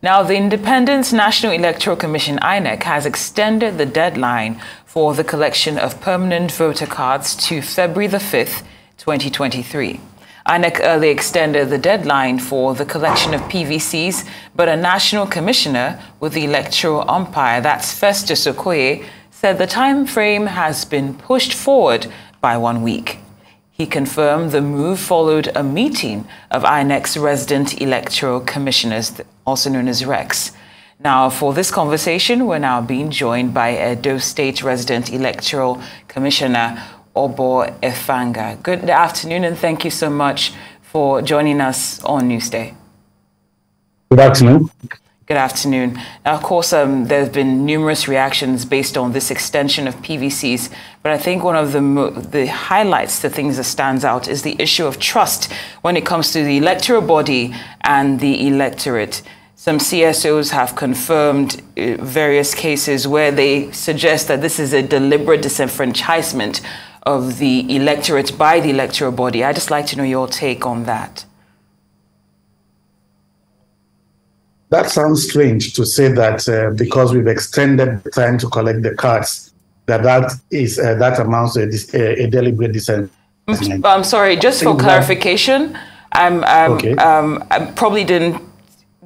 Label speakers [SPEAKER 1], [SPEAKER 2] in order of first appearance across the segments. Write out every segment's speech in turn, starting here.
[SPEAKER 1] Now, the Independent National Electoral Commission, INEC, has extended the deadline for the collection of permanent voter cards to February the 5th, 2023. INEC earlier extended the deadline for the collection of PVCs, but a national commissioner with the electoral umpire, that's Festus Okoye, said the time frame has been pushed forward by one week. He confirmed the move followed a meeting of INEC's resident electoral commissioners, also known as RECs. Now, for this conversation, we're now being joined by a Edo State resident electoral commissioner, Obo Effanga. Good afternoon, and thank you so much for joining us on Newsday.
[SPEAKER 2] Good afternoon.
[SPEAKER 1] Good afternoon. Now, of course, um, there have been numerous reactions based on this extension of PVCs, but I think one of the, the highlights, the things that stands out, is the issue of trust when it comes to the electoral body and the electorate. Some CSOs have confirmed uh, various cases where they suggest that this is a deliberate disenfranchisement of the electorate by the electoral body. I'd just like to know your take on that.
[SPEAKER 2] That sounds strange to say that uh, because we've extended the time to collect the cards, that that is uh, that amounts to a, a, deliberate dissent.
[SPEAKER 1] I'm sorry, just for clarification, I'm, I'm, okay. um, I probably didn't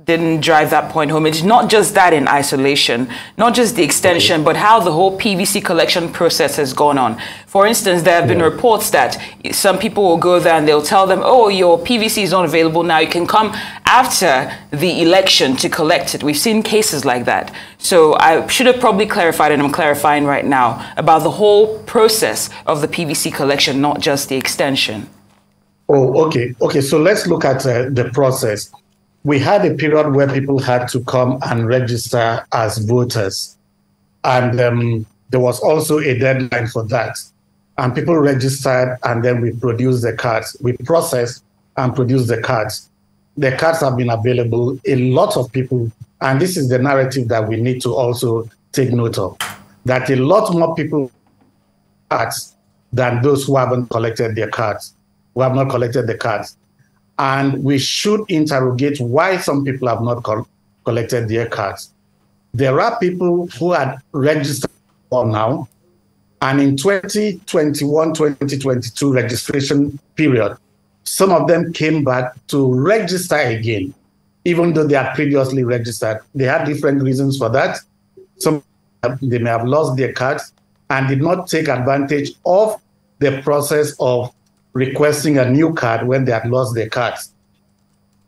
[SPEAKER 1] didn't drive that point home. It's not just that in isolation, not just the extension, okay. but how the whole PVC collection process has gone on. For instance, there have been reports that some people will go there and they'll tell them, oh, your PVC is not available now. You can come after the election to collect it. We've seen cases like that. So I should have probably clarified, and I'm clarifying right now, about the whole process of the PVC collection, not just the extension.
[SPEAKER 2] Oh, okay. Okay, so let's look at uh, the process we had a period where people had to come and register as voters. And um, there was also a deadline for that. And people registered, and then we produced the cards. We processed and produced the cards. The cards have been available. A lot of people, and this is the narrative that we need to also take note of, that a lot more people cards than those who haven't collected their cards, who have not collected the cards and we should interrogate why some people have not co- collected their cards. There are people who had registered for now, and in 2021 2022 registration period, some of them came back to register again, even though they had previously registered. They had different reasons for that. Some they may have lost their cards and did not take advantage of the process of requesting a new card when they had lost their cards.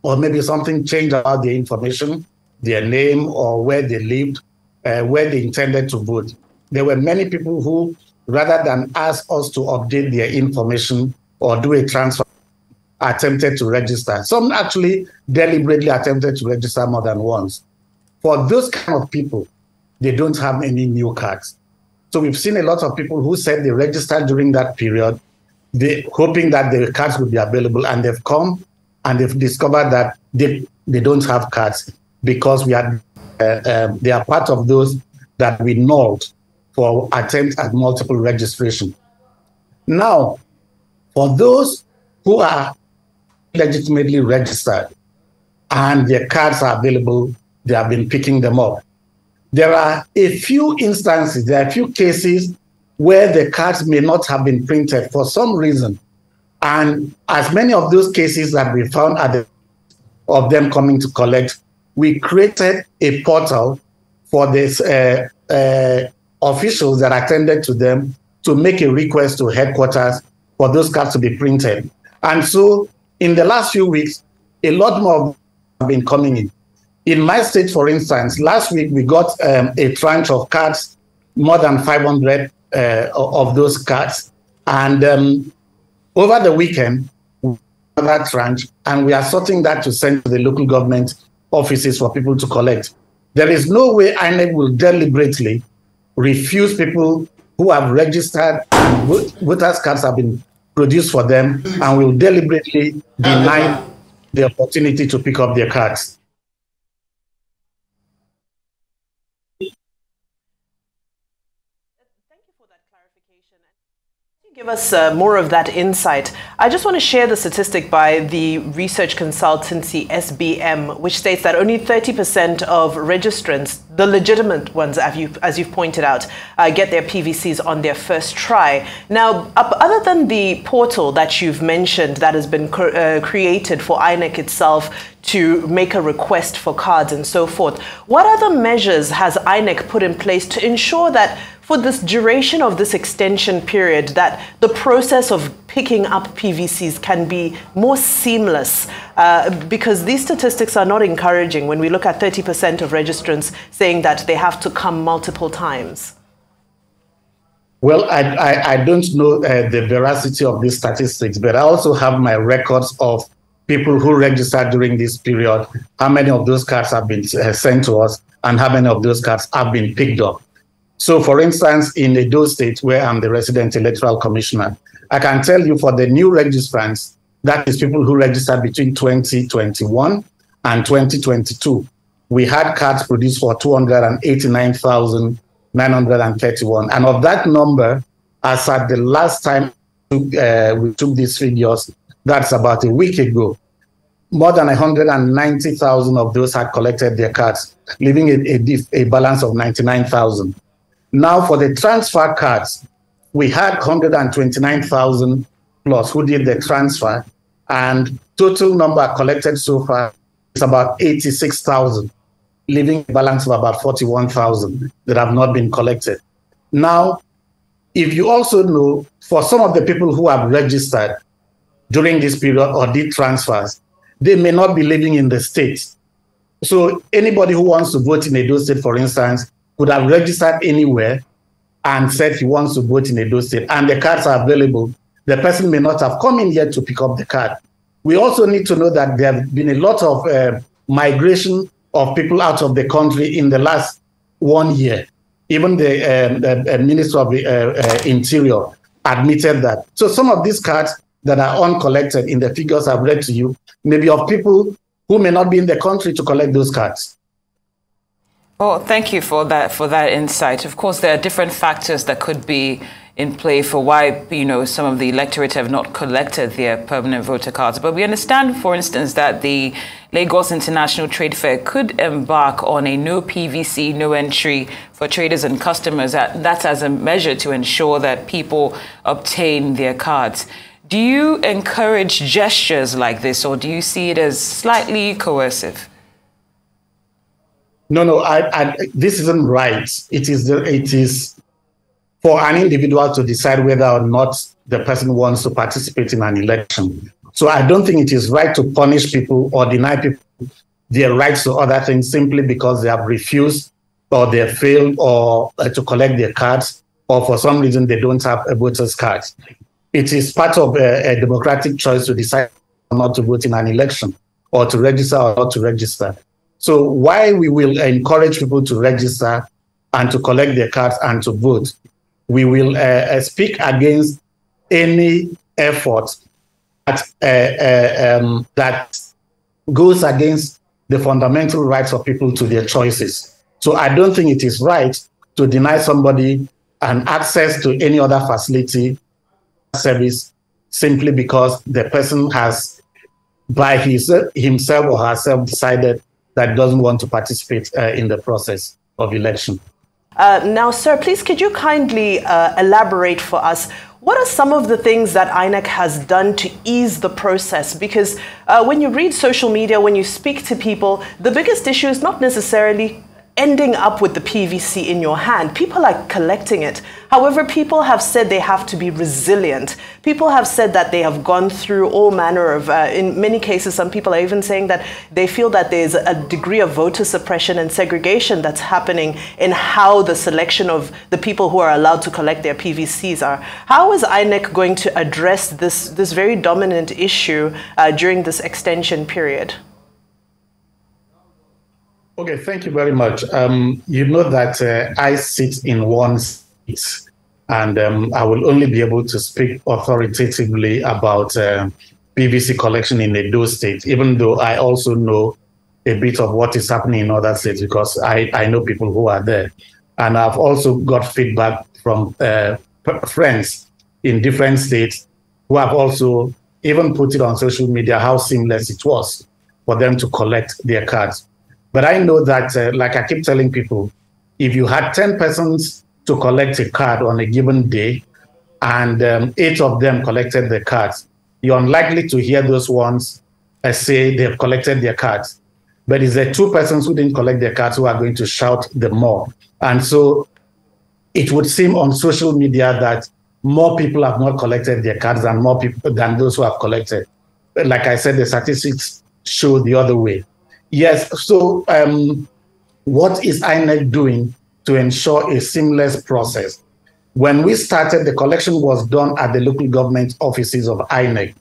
[SPEAKER 2] Or maybe something changed about their information, their name, or where they lived, uh, where they intended to vote. There were many people who, rather than ask us to update their information or do a transfer, attempted to register. Some actually deliberately attempted to register more than once. For those kind of people, they don't have any new cards. So we've seen a lot of people who said they registered during that period they hoping that the cards would be available, and they've come and they've discovered that they they don't have cards because we are uh, um, they are part of those that we nulled for attempt at multiple registration. Now, for those who are legitimately registered and their cards are available, they have been picking them up. There are a few instances, there are a few cases where the cards may not have been printed for some reason. And as many of those cases that we found at the of them coming to collect, we created a portal for this uh, uh, officials that attended to them to make a request to headquarters for those cards to be printed. And so in the last few weeks, a lot more have been coming in. In my state, for instance, last week we got um, a tranche of cards, more than 500 uh, of those cards. And um, over the weekend, that tranche, and we are sorting that to send to the local government offices for people to collect. There is no way INEC will deliberately refuse people who have registered and voters' cards have been produced for them and will deliberately deny the opportunity to pick up their cards.
[SPEAKER 3] Give us uh, more of that insight. I just want to share the statistic by the research consultancy SBM, which states that only 30% of registrants, the legitimate ones, as you've, as you've pointed out, uh, get their PVCs on their first try. Now, other than the portal that you've mentioned that has been uh, created for INEC itself to make a request for cards and so forth, what other measures has INEC put in place to ensure that for this duration of this extension period that the process of picking up PVCs can be more seamless uh, because these statistics are not encouraging when we look at 30% of registrants saying that they have to come multiple times.
[SPEAKER 2] Well, I, I, I don't know uh, the veracity of these statistics, but I also have my records of people who registered during this period, how many of those cards have been uh, sent to us, and how many of those cards have been picked up. So, for instance, in Edo State, where I'm the resident electoral commissioner, I can tell you for the new registrants, that is people who registered between 2021 and 2022, we had cards produced for 289,931. And of that number, as at the last time uh, we took these figures, that's about a week ago, more than 190,000 of those had collected their cards, leaving a, a, a balance of 99,000. Now, for the transfer cards, we had 129,000 plus who did the transfer, and total number collected so far is about 86,000, leaving a balance of about 41,000 that have not been collected. Now, if you also know, for some of the people who have registered during this period or did transfers, they may not be living in the state. So anybody who wants to vote in a Edo State, for instance, could have registered anywhere and said he wants to vote in a Edo State, and the cards are available, the person may not have come in yet to pick up the card. We also need to know that there have been a lot of uh, migration of people out of the country in the last one year. Even the, uh, the uh, Minister of the uh, uh, Interior admitted that. So some of these cards that are uncollected in the figures I've read to you maybe of people who may not be in the country to collect those cards.
[SPEAKER 1] Well, thank you for that for that insight. Of course, there are different factors that could be in play for why you know some of the electorate have not collected their permanent voter cards. But we understand, for instance, that the Lagos International Trade Fair could embark on a no PVC, no entry for traders and customers. That's as a measure to ensure that people obtain their cards. Do you encourage gestures like this, or do you see it as slightly coercive?
[SPEAKER 2] No, no, I, I, this isn't right. It is the, it is for an individual to decide whether or not the person wants to participate in an election. So I don't think it is right to punish people or deny people their rights to other things simply because they have refused or they have failed or uh, to collect their cards or for some reason they don't have a voter's card. It is part of a, a democratic choice to decide not to vote in an election or to register or not to register. So why we will encourage people to register and to collect their cards and to vote, we will uh, uh speak against any effort that, uh, uh, um, that goes against the fundamental rights of people to their choices. So I don't think it is right to deny somebody an access to any other facility service simply because the person has by his, himself or herself decided that doesn't want to participate uh, in the process of election.
[SPEAKER 3] Uh, now, sir, please could you kindly uh, elaborate for us what are some of the things that INEC has done to ease the process? Because uh, when you read social media, when you speak to people, the biggest issue is not necessarily ending up with the PVC in your hand. People are collecting it. However, people have said they have to be resilient. People have said that they have gone through all manner of, uh, in many cases, some people are even saying that they feel that there's a degree of voter suppression and segregation that's happening in how the selection of the people who are allowed to collect their PVCs are. How is INEC going to address this, this very dominant issue uh, during this extension period?
[SPEAKER 2] Okay, thank you very much. Um, you know that uh, I sit in one seat, and um, I will only be able to speak authoritatively about uh, collection in Edo State, even though I also know a bit of what is happening in other states because I, I know people who are there. And I've also got feedback from uh, friends in different states who have also even put it on social media how seamless it was for them to collect their cards. But I know that, uh, like I keep telling people, if you had 10 persons to collect a card on a given day and um, eight of them collected the cards, you're unlikely to hear those ones uh, say they've collected their cards. But it's the two persons who didn't collect their cards who are going to shout the more. And so it would seem on social media that more people have not collected their cards than more people than those who have collected. But Like I said, the statistics show the other way. Yes. So, um, what is INEC doing to ensure a seamless process? When we started, the collection was done at the local government offices of INEC.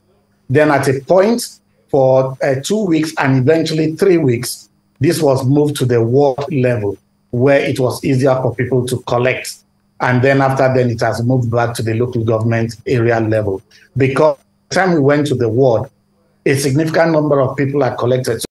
[SPEAKER 2] Then, at a point for uh, two weeks and eventually three weeks, this was moved to the ward level where it was easier for people to collect and then after then, it has moved back to the local government area level. Because the time we went to the ward, a significant number of people are collected.